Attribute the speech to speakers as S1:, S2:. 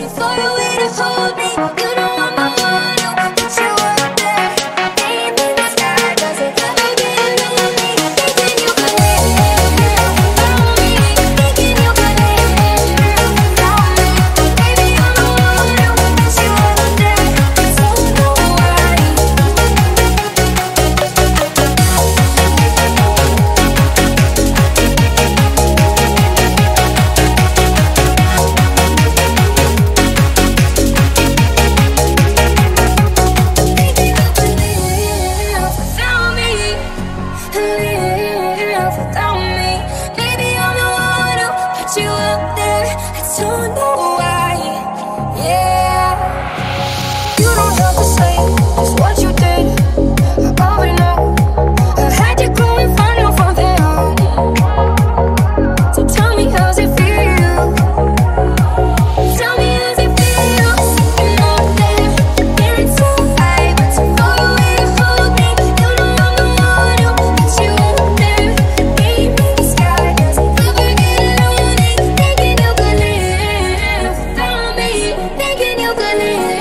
S1: noite eu tonight need